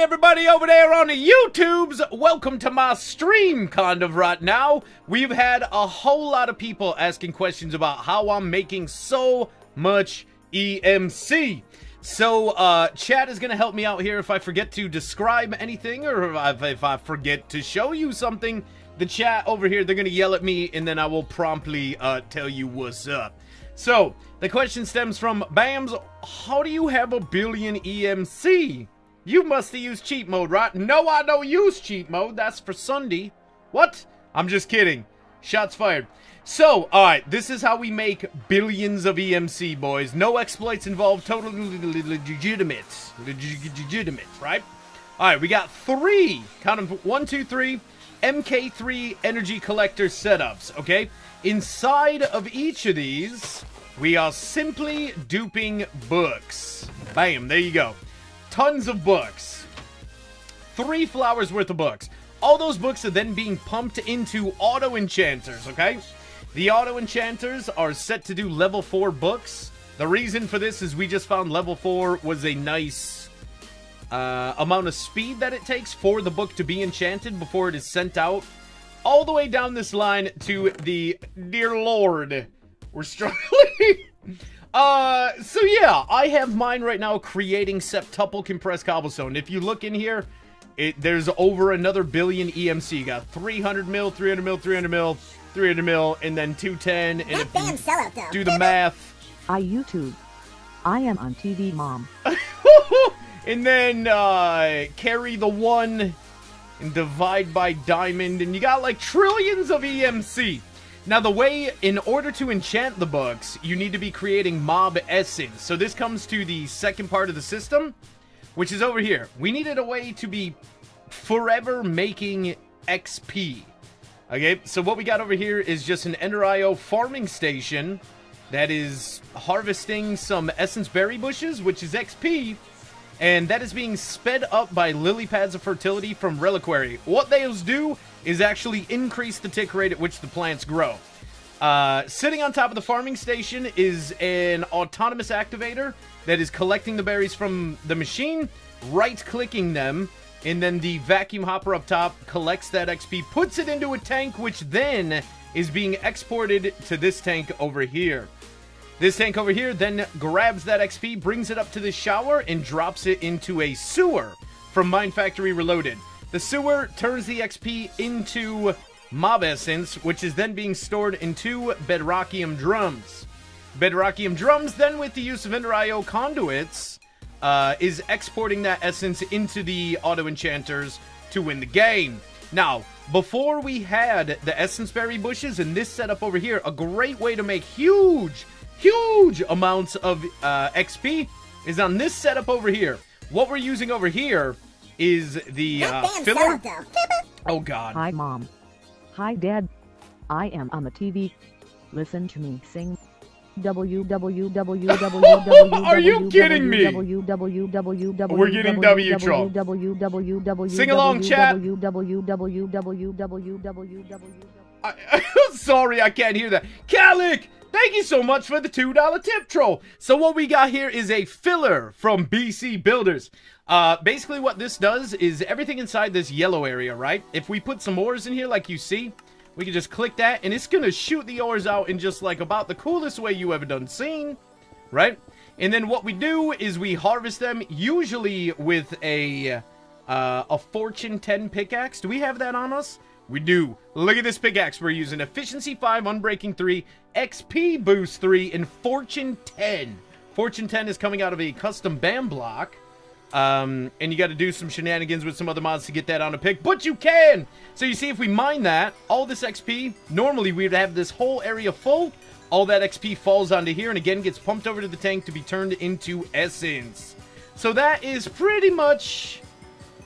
everybody over there on the YouTubes, welcome to my stream kind of right now. We've had a whole lot of people asking questions about how I'm making so much EMC. So, uh, chat is going to help me out here if I forget to describe anything or if, if I forget to show you something. The chat over here, they're going to yell at me and then I will promptly uh, tell you what's up. So, the question stems from Bams, how do you have a billion EMC? You must have used cheat mode, right? No, I don't use cheat mode. That's for Ssundee. What? I'm just kidding. Shots fired. So, alright, this is how we make billions of EMC, boys. No exploits involved, totally legitimate. Legitimate, right? Alright, we got three, count them, one, two, three, MK3 energy collector setups, okay? Inside of each of these, we are simply duping books. Bam, there you go tons of books. Three flowers worth of books. All those books are then being pumped into auto enchanters, okay? The auto enchanters are set to do level 4 books. The reason for this is we just found level 4 was a nice uh, amount of speed that it takes for the book to be enchanted before it is sent out. All the way down this line to the Dear Lord. We're struggling. Uh, so yeah, I have mine right now creating septuple compressed cobblestone. If you look in here, it there's over another billion EMC. You got 300 mil, 300 mil, 300 mil, 300 mil, and then 210. And if you sellout, though. do the math, I YouTube. I am on TV, mom. and then uh, carry the one and divide by diamond, and you got like trillions of EMC. Now, the way, in order to enchant the books, you need to be creating mob essence. So this comes to the second part of the system, which is over here. We needed a way to be forever making XP. Okay, so what we got over here is just an Ender.io farming station that is harvesting some essence berry bushes, which is XP, and that is being sped up by lily pads of fertility from Reliquary. What those do is actually increase the tick rate at which the plants grow. Uh, sitting on top of the farming station is an autonomous activator that is collecting the berries from the machine, right-clicking them, and then the vacuum hopper up top collects that XP, puts it into a tank, which then is being exported to this tank over here. This tank over here then grabs that XP, brings it up to the shower, and drops it into a sewer from Mine Factory Reloaded. The sewer turns the XP into mob essence, which is then being stored in two bedrockium drums. Bedrockium drums, then with the use of Ender.io conduits, uh, is exporting that essence into the auto enchanters to win the game. Now, before we had the essence berry bushes in this setup over here, a great way to make huge, huge amounts of uh, XP is on this setup over here. What we're using over here is the uh, filler. Oh God. Hi, mom. Hi, dad. I am on the TV. Listen to me sing. www. Are you kidding me? We're getting W troll. Sing along, chat. Sorry, I can't hear that. Calic, thank you so much for the $2 tip troll. So what we got here is a filler from BC Builders. Uh, basically what this does is everything inside this yellow area, right? If we put some ores in here like you see, we can just click that and it's gonna shoot the ores out in just like about the coolest way you ever done seen, right? And then what we do is we harvest them usually with a, uh, a Fortune 10 pickaxe. Do we have that on us? We do. Look at this pickaxe. We're using Efficiency 5, Unbreaking 3, XP Boost 3, and Fortune 10. Fortune 10 is coming out of a custom BAM block. Um, and you got to do some shenanigans with some other mods to get that on a pick, but you can! So you see, if we mine that, all this XP, normally we would have this whole area full. All that XP falls onto here and again gets pumped over to the tank to be turned into essence. So that is pretty much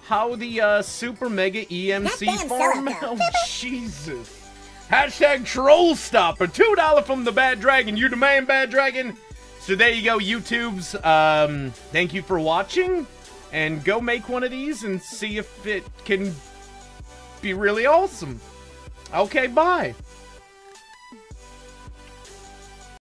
how the uh, Super Mega EMC farm... Oh, Jesus. Hashtag Troll Stopper. $2 from the Bad Dragon. You demand Bad Dragon? So there you go, YouTubes. Um, thank you for watching. And go make one of these and see if it can be really awesome. Okay, bye.